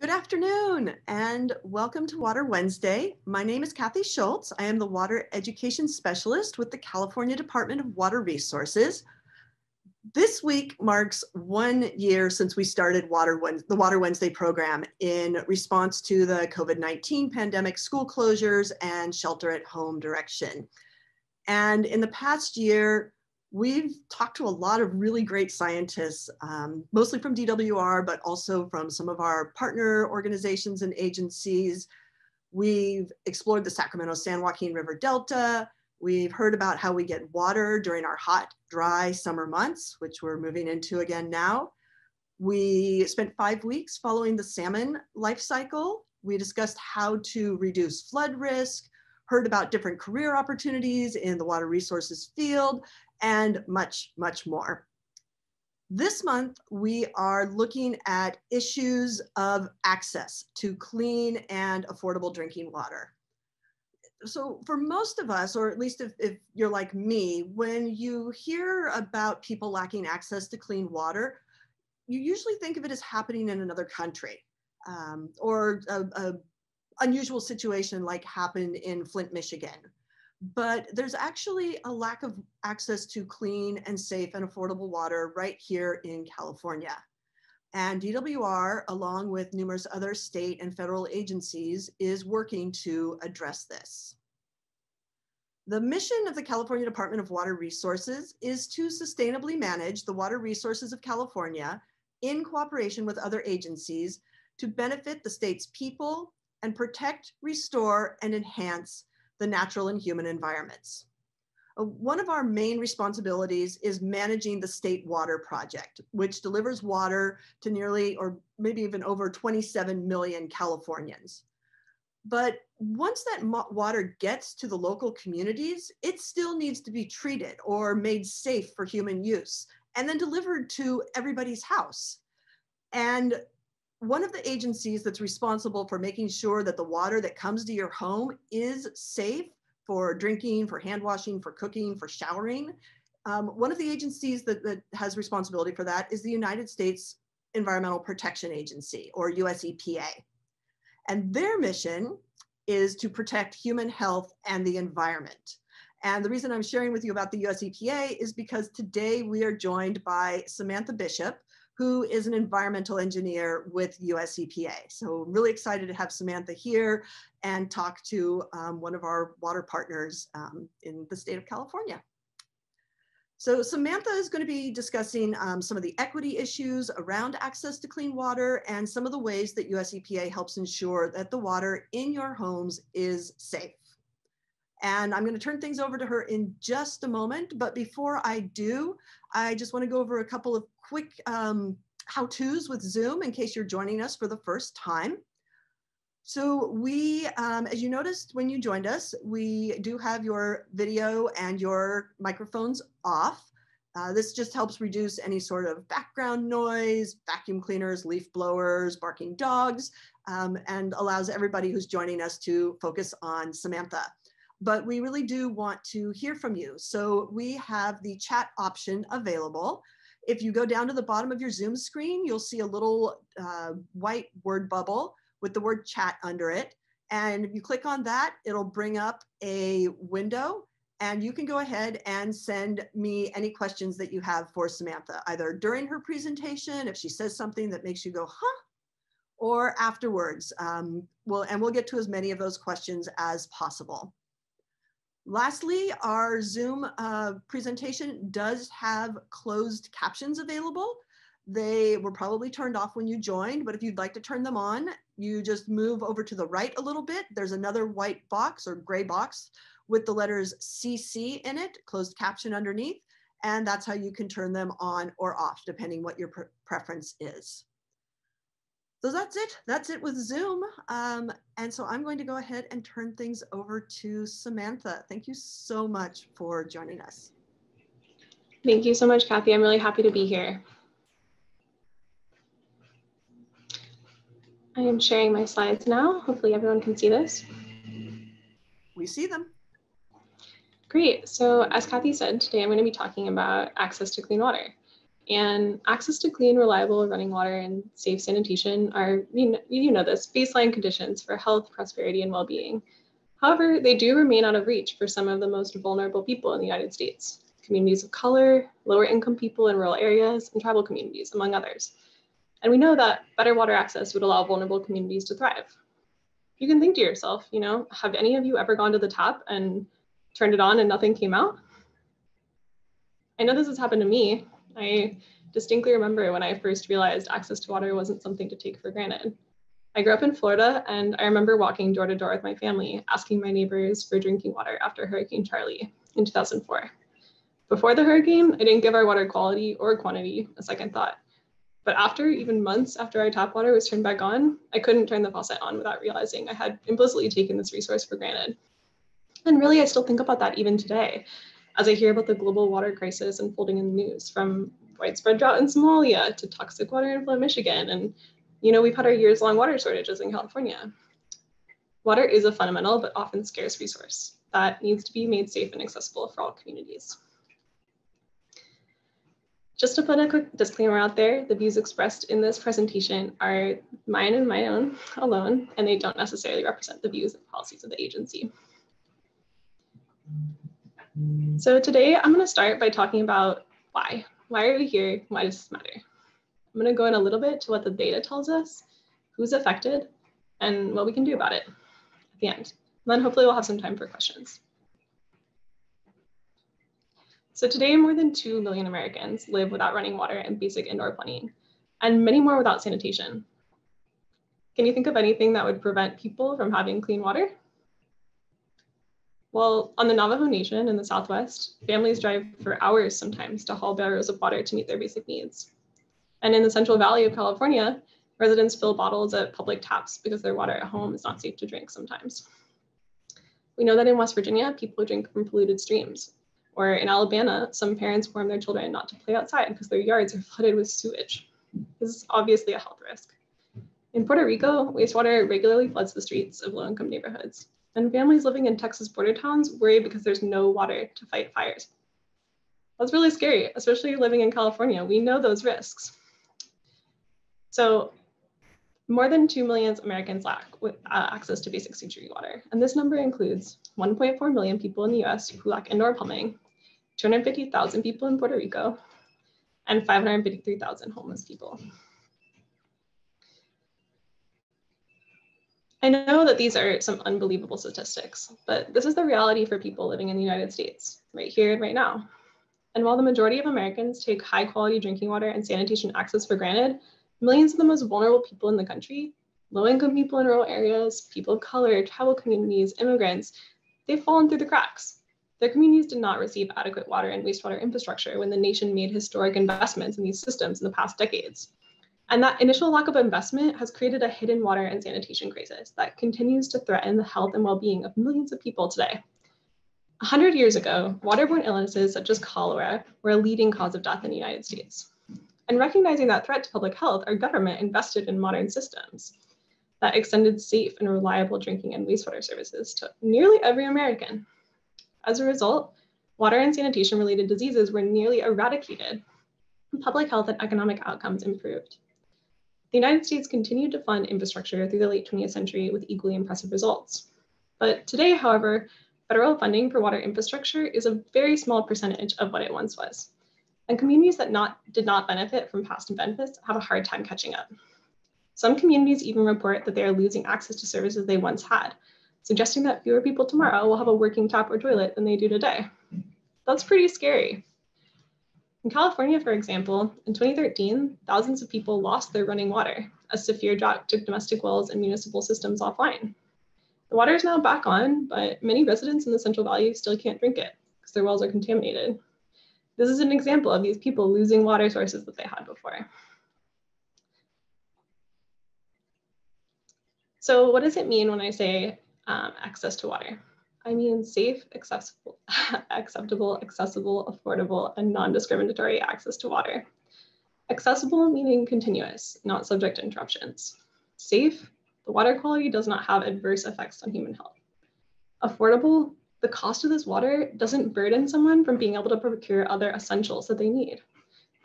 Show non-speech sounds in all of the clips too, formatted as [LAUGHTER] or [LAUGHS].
Good afternoon and welcome to Water Wednesday. My name is Kathy Schultz. I am the Water Education Specialist with the California Department of Water Resources. This week marks one year since we started Water the Water Wednesday program in response to the COVID-19 pandemic, school closures, and shelter at home direction. And in the past year, we've talked to a lot of really great scientists, um, mostly from DWR, but also from some of our partner organizations and agencies. We've explored the Sacramento San Joaquin River Delta. We've heard about how we get water during our hot, dry summer months, which we're moving into again now. We spent five weeks following the salmon life cycle. We discussed how to reduce flood risk, heard about different career opportunities in the water resources field, and much, much more. This month, we are looking at issues of access to clean and affordable drinking water. So for most of us, or at least if, if you're like me, when you hear about people lacking access to clean water, you usually think of it as happening in another country um, or a, a unusual situation like happened in Flint, Michigan but there's actually a lack of access to clean and safe and affordable water right here in California. And DWR, along with numerous other state and federal agencies, is working to address this. The mission of the California Department of Water Resources is to sustainably manage the water resources of California in cooperation with other agencies to benefit the state's people and protect, restore, and enhance the natural and human environments. Uh, one of our main responsibilities is managing the State Water Project, which delivers water to nearly, or maybe even over 27 million Californians. But once that water gets to the local communities, it still needs to be treated or made safe for human use and then delivered to everybody's house. And one of the agencies that's responsible for making sure that the water that comes to your home is safe for drinking, for hand washing, for cooking, for showering. Um, one of the agencies that, that has responsibility for that is the United States Environmental Protection Agency, or US EPA. And their mission is to protect human health and the environment. And the reason I'm sharing with you about the US EPA is because today we are joined by Samantha Bishop, who is an environmental engineer with US EPA. So I'm really excited to have Samantha here and talk to um, one of our water partners um, in the state of California. So Samantha is going to be discussing um, some of the equity issues around access to clean water and some of the ways that US EPA helps ensure that the water in your homes is safe. And I'm going to turn things over to her in just a moment. But before I do, I just want to go over a couple of quick um, how-tos with Zoom in case you're joining us for the first time. So we, um, as you noticed when you joined us, we do have your video and your microphones off. Uh, this just helps reduce any sort of background noise, vacuum cleaners, leaf blowers, barking dogs, um, and allows everybody who's joining us to focus on Samantha but we really do want to hear from you. So we have the chat option available. If you go down to the bottom of your Zoom screen, you'll see a little uh, white word bubble with the word chat under it. And if you click on that, it'll bring up a window and you can go ahead and send me any questions that you have for Samantha, either during her presentation, if she says something that makes you go, huh, or afterwards. Um, we'll, and we'll get to as many of those questions as possible. Lastly, our Zoom uh, presentation does have closed captions available. They were probably turned off when you joined, but if you'd like to turn them on, you just move over to the right a little bit. There's another white box or gray box with the letters CC in it, closed caption underneath, and that's how you can turn them on or off, depending what your pre preference is. So that's it. That's it with Zoom. Um, and so I'm going to go ahead and turn things over to Samantha. Thank you so much for joining us. Thank you so much, Kathy. I'm really happy to be here. I am sharing my slides now. Hopefully everyone can see this. We see them. Great. So as Kathy said, today I'm going to be talking about access to clean water. And access to clean, reliable running water and safe sanitation are, you know, you know this, baseline conditions for health, prosperity, and well-being. However, they do remain out of reach for some of the most vulnerable people in the United States, communities of color, lower income people in rural areas, and tribal communities, among others. And we know that better water access would allow vulnerable communities to thrive. You can think to yourself, you know, have any of you ever gone to the tap and turned it on and nothing came out? I know this has happened to me. I distinctly remember when I first realized access to water wasn't something to take for granted. I grew up in Florida and I remember walking door to door with my family, asking my neighbors for drinking water after Hurricane Charley in 2004. Before the hurricane, I didn't give our water quality or quantity a second thought. But after, even months after our tap water was turned back on, I couldn't turn the faucet on without realizing I had implicitly taken this resource for granted. And really, I still think about that even today as I hear about the global water crisis unfolding in the news from widespread drought in Somalia to toxic water in Flint, Michigan. And, you know, we've had our years long water shortages in California. Water is a fundamental but often scarce resource that needs to be made safe and accessible for all communities. Just to put a quick disclaimer out there, the views expressed in this presentation are mine and my own alone, and they don't necessarily represent the views and policies of the agency. Mm. So today I'm going to start by talking about why. Why are we here? Why does this matter? I'm going to go in a little bit to what the data tells us, who's affected, and what we can do about it at the end. And then hopefully we'll have some time for questions. So today, more than 2 million Americans live without running water and basic indoor plumbing, and many more without sanitation. Can you think of anything that would prevent people from having clean water? Well, on the Navajo Nation in the Southwest, families drive for hours sometimes to haul barrels of water to meet their basic needs. And in the Central Valley of California, residents fill bottles at public taps because their water at home is not safe to drink sometimes. We know that in West Virginia, people drink from polluted streams. Or in Alabama, some parents warn their children not to play outside because their yards are flooded with sewage. This is obviously a health risk. In Puerto Rico, wastewater regularly floods the streets of low-income neighborhoods, and families living in Texas border towns worry because there's no water to fight fires. That's really scary, especially living in California. We know those risks. So more than 2 million Americans lack with, uh, access to basic drinking water. And this number includes 1.4 million people in the US who lack indoor plumbing, 250,000 people in Puerto Rico, and 553,000 homeless people. I know that these are some unbelievable statistics, but this is the reality for people living in the United States, right here and right now. And while the majority of Americans take high quality drinking water and sanitation access for granted, millions of the most vulnerable people in the country, low income people in rural areas, people of color, tribal communities, immigrants, they've fallen through the cracks. Their communities did not receive adequate water and wastewater infrastructure when the nation made historic investments in these systems in the past decades. And that initial lack of investment has created a hidden water and sanitation crisis that continues to threaten the health and well-being of millions of people today. 100 years ago, waterborne illnesses such as cholera were a leading cause of death in the United States. And recognizing that threat to public health, our government invested in modern systems that extended safe and reliable drinking and wastewater services to nearly every American. As a result, water and sanitation related diseases were nearly eradicated, and public health and economic outcomes improved. The United States continued to fund infrastructure through the late 20th century with equally impressive results. But today, however, federal funding for water infrastructure is a very small percentage of what it once was. And communities that not, did not benefit from past benefits have a hard time catching up. Some communities even report that they are losing access to services they once had, suggesting that fewer people tomorrow will have a working tap or toilet than they do today. That's pretty scary. In California, for example, in 2013, thousands of people lost their running water as severe drought took domestic wells and municipal systems offline. The water is now back on, but many residents in the Central Valley still can't drink it because their wells are contaminated. This is an example of these people losing water sources that they had before. So what does it mean when I say um, access to water? I mean safe, accessible, [LAUGHS] acceptable, accessible, affordable, and non-discriminatory access to water. Accessible meaning continuous, not subject to interruptions. Safe, the water quality does not have adverse effects on human health. Affordable, the cost of this water doesn't burden someone from being able to procure other essentials that they need.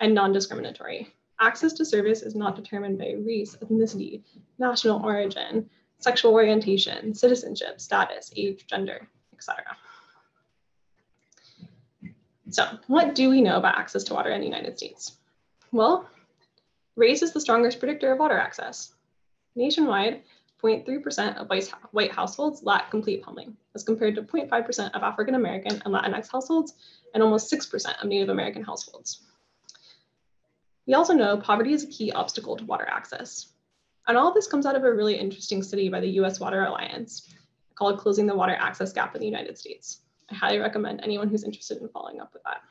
and non-discriminatory. Access to service is not determined by race, ethnicity, national origin, sexual orientation, citizenship, status, age, gender, etc. So what do we know about access to water in the United States? Well, race is the strongest predictor of water access. Nationwide, 0.3% of white households lack complete plumbing, as compared to 0.5% of African American and Latinx households, and almost 6% of Native American households. We also know poverty is a key obstacle to water access. And all of this comes out of a really interesting study by the US Water Alliance called Closing the Water Access Gap in the United States. I highly recommend anyone who's interested in following up with that.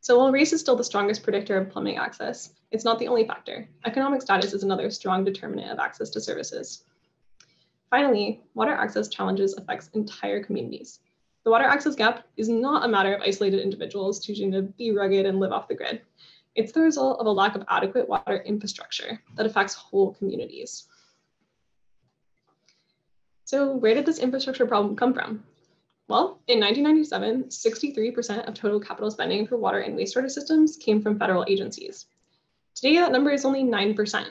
So while race is still the strongest predictor of plumbing access, it's not the only factor. Economic status is another strong determinant of access to services. Finally, water access challenges affects entire communities. The water access gap is not a matter of isolated individuals choosing to be rugged and live off the grid. It's the result of a lack of adequate water infrastructure that affects whole communities. So where did this infrastructure problem come from? Well, in 1997, 63% of total capital spending for water and wastewater systems came from federal agencies. Today, that number is only 9%.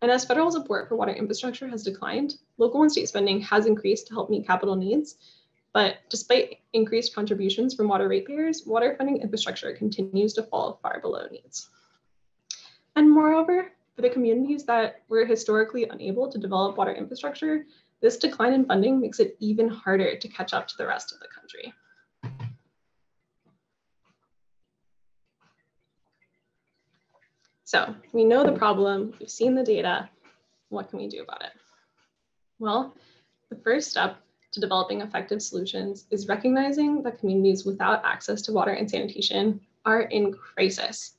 And as federal support for water infrastructure has declined, local and state spending has increased to help meet capital needs, but despite increased contributions from water ratepayers, water funding infrastructure continues to fall far below needs. And moreover, for the communities that were historically unable to develop water infrastructure, this decline in funding makes it even harder to catch up to the rest of the country. So we know the problem, we've seen the data, what can we do about it? Well, the first step to developing effective solutions is recognizing that communities without access to water and sanitation are in crisis.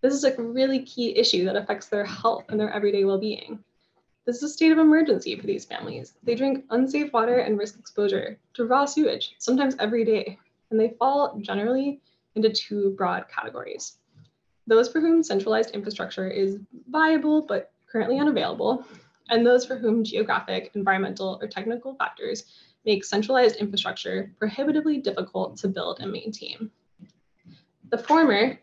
This is a really key issue that affects their health and their everyday well-being. This is a state of emergency for these families. They drink unsafe water and risk exposure to raw sewage, sometimes every day, and they fall generally into two broad categories. Those for whom centralized infrastructure is viable but currently unavailable, and those for whom geographic, environmental, or technical factors make centralized infrastructure prohibitively difficult to build and maintain. The former,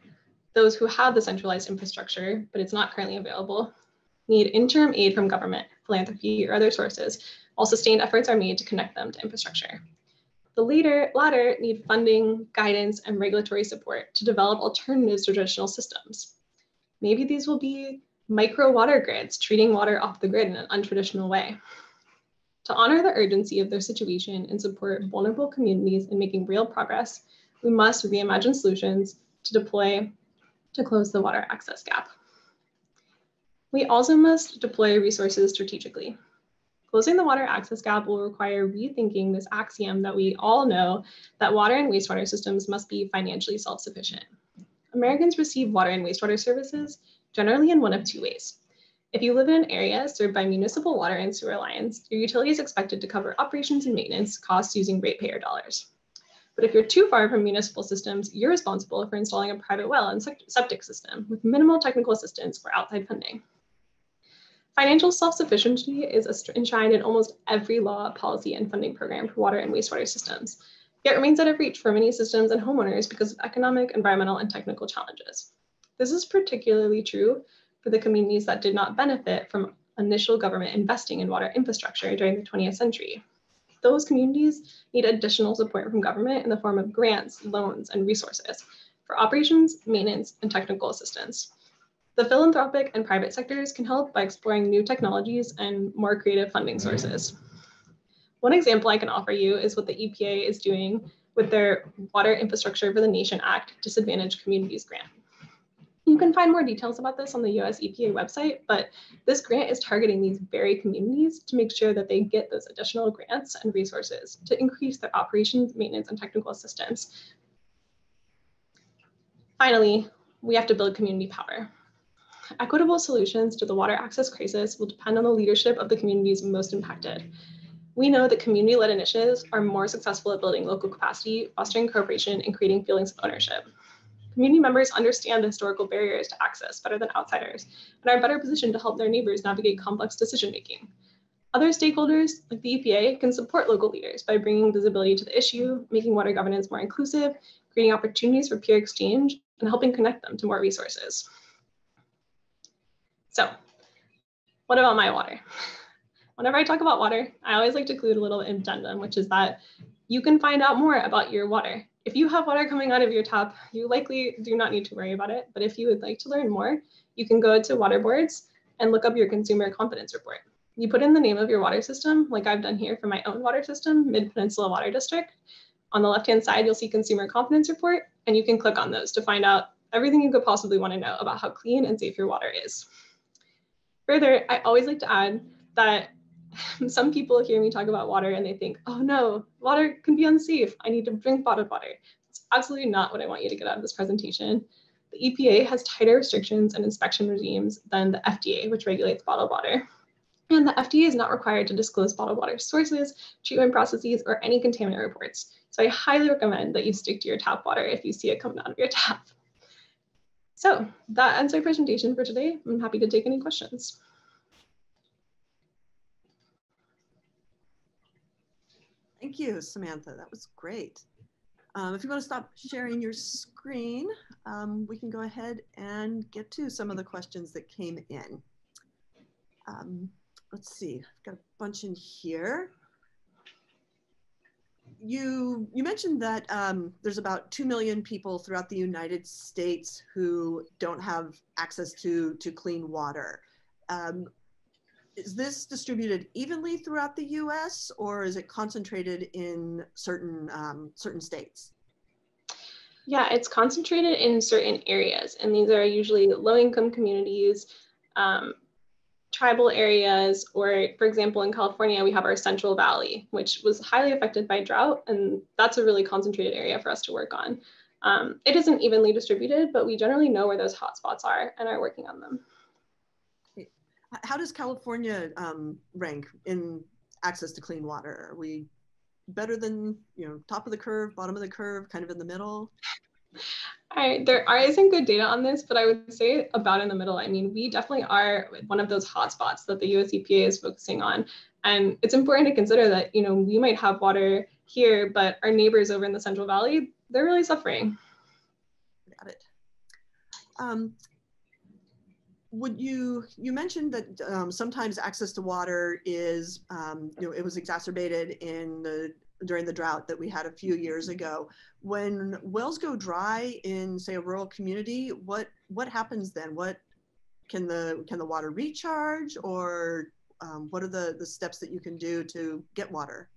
those who have the centralized infrastructure, but it's not currently available, need interim aid from government, philanthropy, or other sources, while sustained efforts are made to connect them to infrastructure. The later, latter need funding, guidance, and regulatory support to develop alternatives to traditional systems. Maybe these will be micro water grids, treating water off the grid in an untraditional way. To honor the urgency of their situation and support vulnerable communities in making real progress, we must reimagine solutions to deploy to close the water access gap. We also must deploy resources strategically. Closing the water access gap will require rethinking this axiom that we all know that water and wastewater systems must be financially self-sufficient. Americans receive water and wastewater services generally in one of two ways. If you live in an area served by municipal water and sewer lines, your utility is expected to cover operations and maintenance costs using ratepayer dollars. But if you're too far from municipal systems, you're responsible for installing a private well and septic system with minimal technical assistance or outside funding. Financial self-sufficiency is enshrined in almost every law, policy, and funding program for water and wastewater systems, yet remains out of reach for many systems and homeowners because of economic, environmental, and technical challenges. This is particularly true for the communities that did not benefit from initial government investing in water infrastructure during the 20th century. Those communities need additional support from government in the form of grants, loans, and resources for operations, maintenance, and technical assistance. The philanthropic and private sectors can help by exploring new technologies and more creative funding sources. One example I can offer you is what the EPA is doing with their Water Infrastructure for the Nation Act Disadvantaged Communities Grant. You can find more details about this on the US EPA website, but this grant is targeting these very communities to make sure that they get those additional grants and resources to increase their operations, maintenance, and technical assistance. Finally, we have to build community power. Equitable solutions to the water access crisis will depend on the leadership of the communities most impacted. We know that community-led initiatives are more successful at building local capacity, fostering cooperation, and creating feelings of ownership. Community members understand the historical barriers to access better than outsiders and are better positioned to help their neighbors navigate complex decision making. Other stakeholders, like the EPA, can support local leaders by bringing visibility to the issue, making water governance more inclusive, creating opportunities for peer exchange, and helping connect them to more resources. So, what about my water? Whenever I talk about water, I always like to include a little addendum, which is that you can find out more about your water. If you have water coming out of your tap, you likely do not need to worry about it. But if you would like to learn more, you can go to water boards and look up your consumer confidence report. You put in the name of your water system, like I've done here for my own water system, Mid-Peninsula Water District. On the left-hand side, you'll see Consumer Confidence Report, and you can click on those to find out everything you could possibly want to know about how clean and safe your water is. Further, I always like to add that [LAUGHS] some people hear me talk about water and they think, oh no, water can be unsafe. I need to drink bottled water. It's absolutely not what I want you to get out of this presentation. The EPA has tighter restrictions and inspection regimes than the FDA, which regulates bottled water. And the FDA is not required to disclose bottled water sources, treatment processes, or any contaminant reports. So I highly recommend that you stick to your tap water if you see it coming out of your tap. So that ends our presentation for today. I'm happy to take any questions. Thank you, Samantha. That was great. Um, if you want to stop sharing your screen, um, we can go ahead and get to some of the questions that came in. Um, let's see, I've got a bunch in here. You, you mentioned that um, there's about 2 million people throughout the United States who don't have access to, to clean water. Is this distributed evenly throughout the US or is it concentrated in certain, um, certain states? Yeah, it's concentrated in certain areas, and these are usually low income communities, um, tribal areas, or for example, in California, we have our Central Valley, which was highly affected by drought. And that's a really concentrated area for us to work on. Um, it isn't evenly distributed, but we generally know where those hotspots are and are working on them. How does California um, rank in access to clean water? Are we better than, you know, top of the curve, bottom of the curve, kind of in the middle? I, there isn't good data on this, but I would say about in the middle. I mean, we definitely are one of those hotspots that the US EPA is focusing on. And it's important to consider that, you know, we might have water here, but our neighbors over in the Central Valley, they're really suffering. Got it. Um, would you, you mentioned that um, sometimes access to water is, um, you know, it was exacerbated in the during the drought that we had a few years ago. When wells go dry in, say, a rural community, what what happens then? What can the can the water recharge, or um, what are the the steps that you can do to get water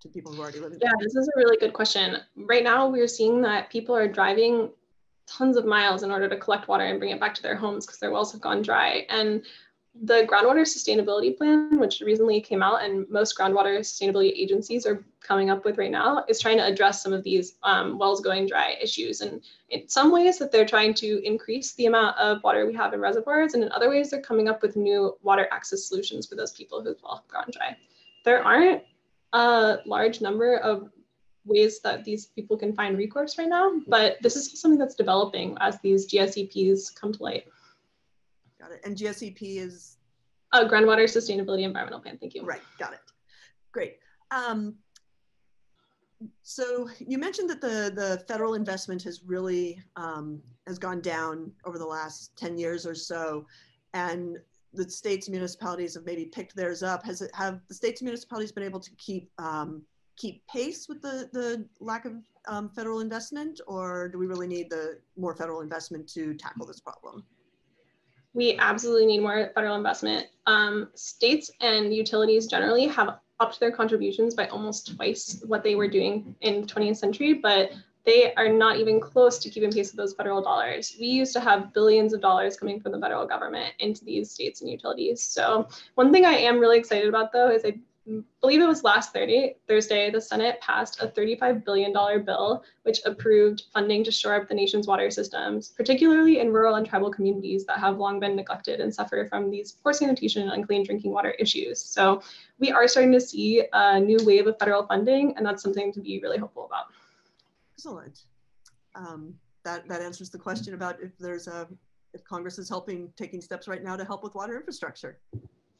to people who already live in? Yeah, this is a really good question. Right now, we're seeing that people are driving tons of miles in order to collect water and bring it back to their homes because their wells have gone dry. And the groundwater sustainability plan, which recently came out and most groundwater sustainability agencies are coming up with right now, is trying to address some of these um, wells going dry issues. And in some ways that they're trying to increase the amount of water we have in reservoirs, and in other ways they're coming up with new water access solutions for those people who've well gone dry. There aren't a large number of ways that these people can find recourse right now, but this is something that's developing as these GSEPs come to light. Got it. And GSEP is? Uh, Groundwater Sustainability Environmental Plan. Thank you. Right. Got it. Great. Um, so you mentioned that the, the federal investment has really um, has gone down over the last 10 years or so. And the states and municipalities have maybe picked theirs up. Has it, have the states and municipalities been able to keep um, keep pace with the, the lack of um, federal investment or do we really need the more federal investment to tackle this problem? we absolutely need more federal investment. Um, states and utilities generally have upped their contributions by almost twice what they were doing in the 20th century, but they are not even close to keeping pace with those federal dollars. We used to have billions of dollars coming from the federal government into these states and utilities. So one thing I am really excited about though is I believe it was last 30, Thursday, the Senate passed a $35 billion bill, which approved funding to shore up the nation's water systems, particularly in rural and tribal communities that have long been neglected and suffer from these poor sanitation and unclean drinking water issues. So we are starting to see a new wave of federal funding, and that's something to be really hopeful about. Excellent. Um, that, that answers the question about if there's a, if Congress is helping, taking steps right now to help with water infrastructure.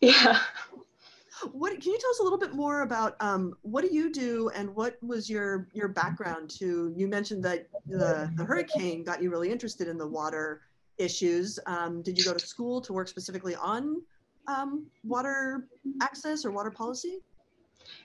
Yeah. What can you tell us a little bit more about um, what do you do and what was your your background to? You mentioned that the the hurricane got you really interested in the water issues. Um, did you go to school to work specifically on um, water access or water policy?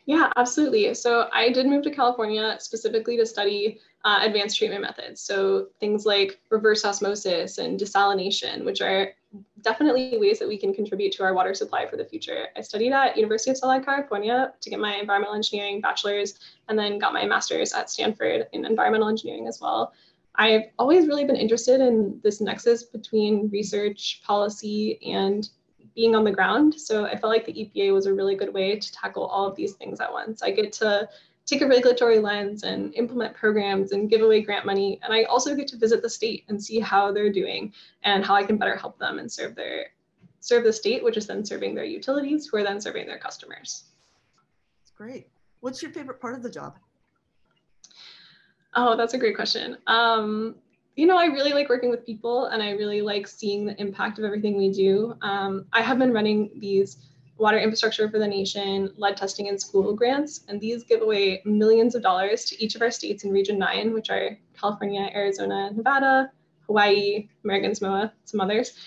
Yeah, absolutely. So I did move to California specifically to study uh, advanced treatment methods. So things like reverse osmosis and desalination, which are definitely ways that we can contribute to our water supply for the future. I studied at University of Southern California to get my environmental engineering bachelor's and then got my master's at Stanford in environmental engineering as well. I've always really been interested in this nexus between research, policy, and being on the ground. So I felt like the EPA was a really good way to tackle all of these things at once. I get to take a regulatory lens and implement programs and give away grant money. And I also get to visit the state and see how they're doing and how I can better help them and serve their serve the state, which is then serving their utilities, who are then serving their customers. That's great. What's your favorite part of the job? Oh, that's a great question. Um, you know, I really like working with people and I really like seeing the impact of everything we do. Um, I have been running these water infrastructure for the nation, lead testing and school grants, and these give away millions of dollars to each of our states in Region 9, which are California, Arizona, Nevada, Hawaii, American Samoa, some others.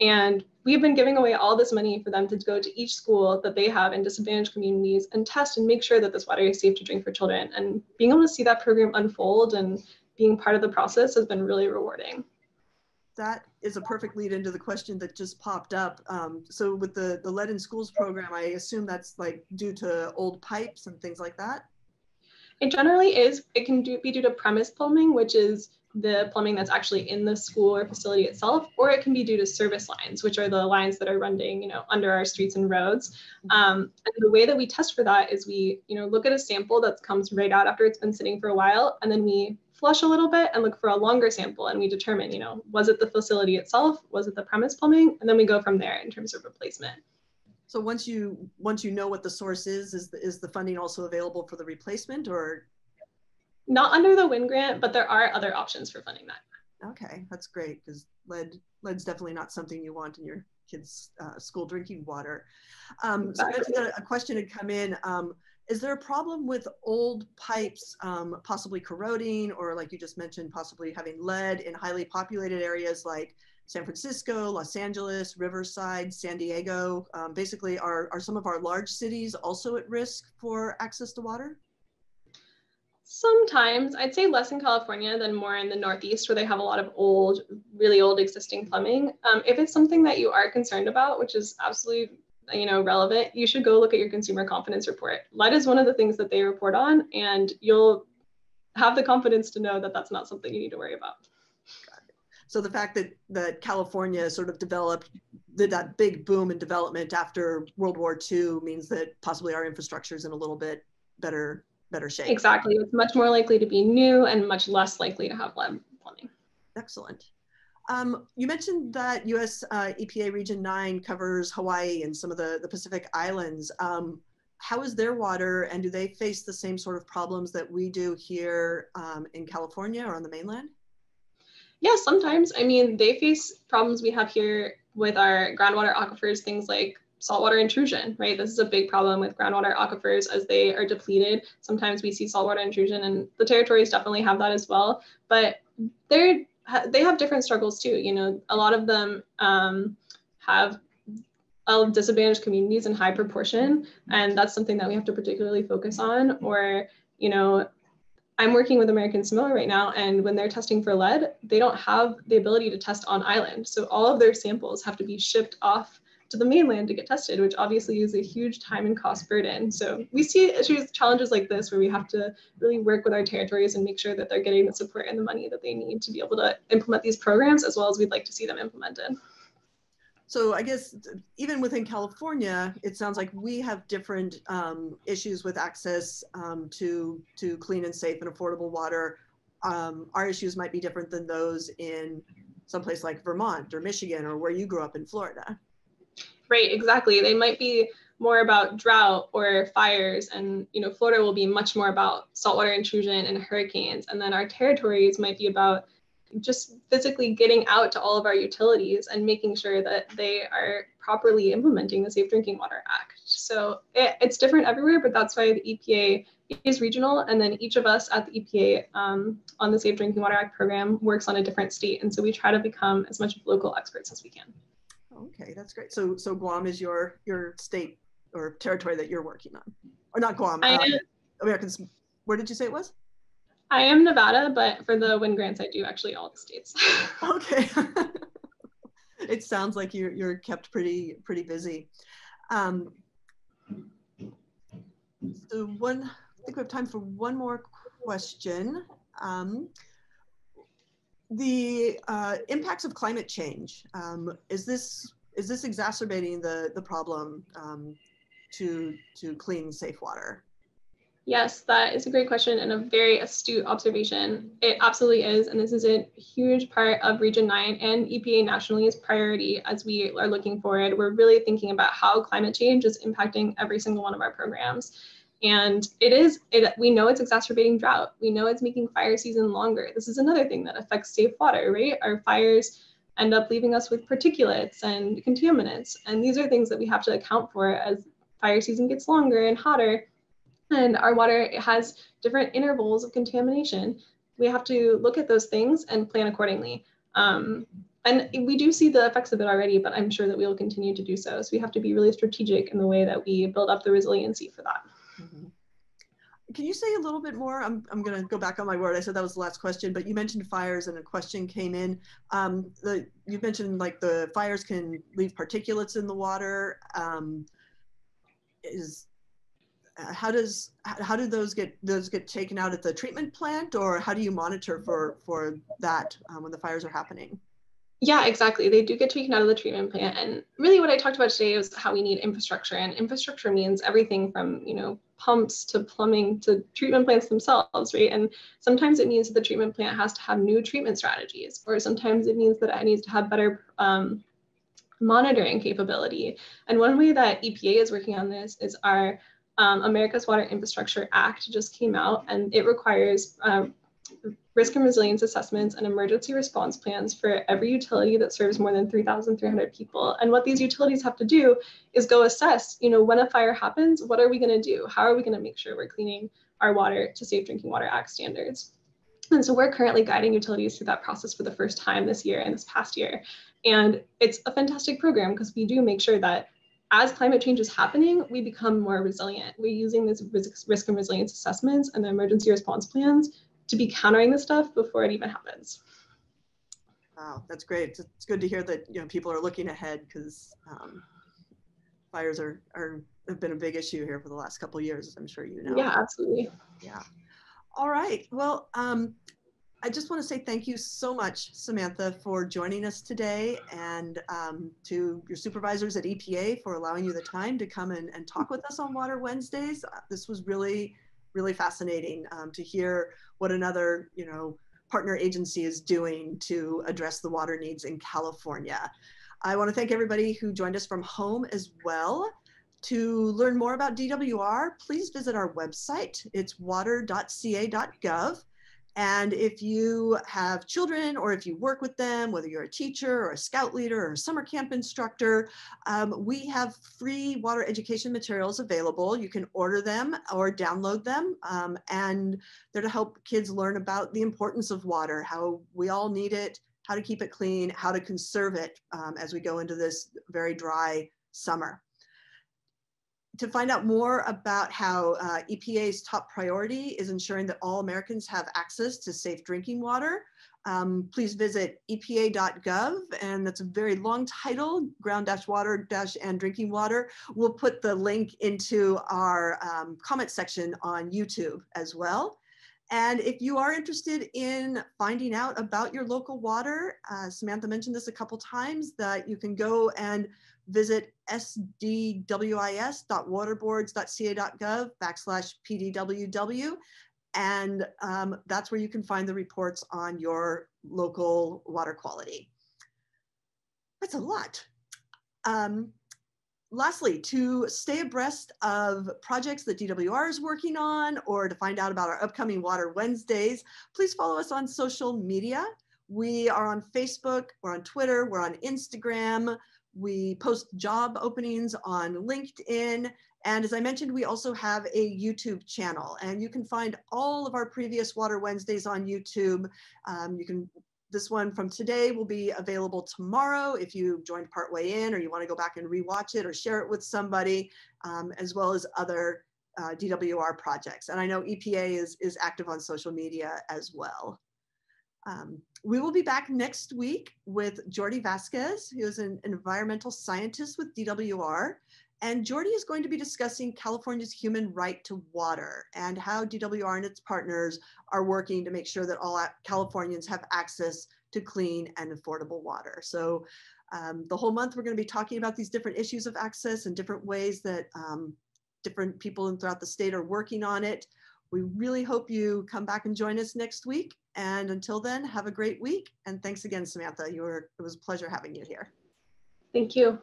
And we've been giving away all this money for them to go to each school that they have in disadvantaged communities and test and make sure that this water is safe to drink for children. And being able to see that program unfold and being part of the process has been really rewarding. That is a perfect lead into the question that just popped up. Um, so with the, the lead in schools program, I assume that's like due to old pipes and things like that? It generally is. It can do, be due to premise plumbing, which is the plumbing that's actually in the school or facility itself, or it can be due to service lines, which are the lines that are running, you know, under our streets and roads. Um, and the way that we test for that is we, you know, look at a sample that comes right out after it's been sitting for a while, and then we flush a little bit and look for a longer sample, and we determine, you know, was it the facility itself, was it the premise plumbing, and then we go from there in terms of replacement. So once you once you know what the source is, is the, is the funding also available for the replacement, or not under the WIN grant, but there are other options for funding that. Okay, that's great because lead lead's definitely not something you want in your kids' uh, school drinking water. Um, exactly. So a, a, question had come in. Um, is there a problem with old pipes um, possibly corroding, or like you just mentioned, possibly having lead in highly populated areas like San Francisco, Los Angeles, Riverside, San Diego? Um, basically, are, are some of our large cities also at risk for access to water? Sometimes I'd say less in California than more in the Northeast, where they have a lot of old, really old existing plumbing. Um, if it's something that you are concerned about, which is absolutely you know relevant, you should go look at your consumer confidence report. Lead is one of the things that they report on, and you'll have the confidence to know that that's not something you need to worry about. So the fact that that California sort of developed the, that big boom in development after World War II means that possibly our infrastructure is in a little bit better better shape. Exactly. It's much more likely to be new and much less likely to have lead plumbing. Excellent. Um, you mentioned that US uh, EPA Region 9 covers Hawaii and some of the, the Pacific Islands. Um, how is their water and do they face the same sort of problems that we do here um, in California or on the mainland? Yeah, sometimes. I mean, they face problems we have here with our groundwater aquifers, things like saltwater intrusion, right? This is a big problem with groundwater aquifers as they are depleted. Sometimes we see saltwater intrusion and the territories definitely have that as well, but they're, they have different struggles too. You know, a lot of them um, have disadvantaged communities in high proportion, and that's something that we have to particularly focus on. Or, you know, I'm working with American Samoa right now, and when they're testing for lead, they don't have the ability to test on island. So all of their samples have to be shipped off to the mainland to get tested, which obviously is a huge time and cost burden. So we see issues, challenges like this where we have to really work with our territories and make sure that they're getting the support and the money that they need to be able to implement these programs as well as we'd like to see them implemented. So I guess even within California, it sounds like we have different um, issues with access um, to to clean and safe and affordable water. Um, our issues might be different than those in someplace like Vermont or Michigan or where you grew up in Florida. Right, exactly. They might be more about drought or fires and you know Florida will be much more about saltwater intrusion and hurricanes and then our territories might be about just physically getting out to all of our utilities and making sure that they are properly implementing the Safe Drinking Water Act. So it, it's different everywhere, but that's why the EPA is regional. And then each of us at the EPA um, on the Safe Drinking Water Act program works on a different state. And so we try to become as much of local experts as we can. Okay, that's great. So so Guam is your your state or territory that you're working on, or not Guam? I uh, Americans. Where did you say it was? I am Nevada, but for the WIN grants, I do actually all the states. [LAUGHS] okay. [LAUGHS] it sounds like you're you're kept pretty pretty busy. Um, so one, I think we have time for one more question. Um, the uh, impacts of climate change um, is this is this exacerbating the the problem um, to to clean safe water? Yes that is a great question and a very astute observation. It absolutely is and this is a huge part of region 9 and epa nationally's priority as we are looking forward. We're really thinking about how climate change is impacting every single one of our programs and it is it we know it's exacerbating drought. We know it's making fire season longer. This is another thing that affects safe water right? Our fires end up leaving us with particulates and contaminants. And these are things that we have to account for as fire season gets longer and hotter. And our water has different intervals of contamination. We have to look at those things and plan accordingly. Um, and we do see the effects of it already but i'm sure that we will continue to do so. So we have to be really strategic in the way that we build up the resiliency for that Mm-hmm. Can you say a little bit more? I'm, I'm going to go back on my word. I said that was the last question, but you mentioned fires and a question came in. Um, the, you mentioned like the fires can leave particulates in the water. Um, is uh, how does how do those get those get taken out at the treatment plant or how do you monitor for for that um, when the fires are happening? Yeah, exactly. They do get taken out of the treatment plant. And really what I talked about today was how we need infrastructure. And infrastructure means everything from, you know, pumps to plumbing to treatment plants themselves, right? And sometimes it means that the treatment plant has to have new treatment strategies, or sometimes it means that it needs to have better um, monitoring capability. And one way that EPA is working on this is our um, America's Water Infrastructure Act just came out, and it requires um, risk and resilience assessments and emergency response plans for every utility that serves more than 3,300 people. And what these utilities have to do is go assess, you know, when a fire happens, what are we going to do? How are we going to make sure we're cleaning our water to Safe Drinking Water Act standards? And so we're currently guiding utilities through that process for the first time this year and this past year. And it's a fantastic program because we do make sure that as climate change is happening, we become more resilient. We're using these risk and resilience assessments and the emergency response plans to be countering the stuff before it even happens. Wow, that's great. It's good to hear that you know people are looking ahead because um, fires are, are have been a big issue here for the last couple years, as I'm sure you know. Yeah, absolutely. Yeah. All right. Well, um, I just want to say thank you so much, Samantha, for joining us today and um, to your supervisors at EPA for allowing you the time to come and, and talk with us on Water Wednesdays. Uh, this was really really fascinating um, to hear what another, you know, partner agency is doing to address the water needs in California. I want to thank everybody who joined us from home as well. To learn more about DWR, please visit our website. It's water.ca.gov. And if you have children or if you work with them, whether you're a teacher or a scout leader or a summer camp instructor, um, we have free water education materials available. You can order them or download them. Um, and they're to help kids learn about the importance of water, how we all need it, how to keep it clean, how to conserve it um, as we go into this very dry summer to find out more about how uh, EPA's top priority is ensuring that all Americans have access to safe drinking water, um, please visit epa.gov, and that's a very long title, ground-water and drinking water. We'll put the link into our um, comment section on YouTube as well. And if you are interested in finding out about your local water, uh, Samantha mentioned this a couple times, that you can go and visit sdwis.waterboards.ca.gov backslash pdww. And um, that's where you can find the reports on your local water quality. That's a lot. Um, lastly, to stay abreast of projects that DWR is working on or to find out about our upcoming Water Wednesdays, please follow us on social media. We are on Facebook, we're on Twitter, we're on Instagram. We post job openings on LinkedIn. And as I mentioned, we also have a YouTube channel and you can find all of our previous Water Wednesdays on YouTube. Um, you can this one from today will be available tomorrow if you joined partway in or you want to go back and rewatch it or share it with somebody, um, as well as other uh, DWR projects. And I know EPA is, is active on social media as well. Um, we will be back next week with Jordi Vasquez, who is an, environmental scientist with DWR. And Jordi is going to be discussing California's human right to water and how DWR and its partners are working to make sure that all Californians have access to clean and affordable water. So um, the whole month, we're going to be talking about these different issues of access and different ways that um, different people throughout the state are working on it. We really hope you come back and join us next week. And until then, have a great week. And thanks again, Samantha. You were, it was a pleasure having you here. Thank you.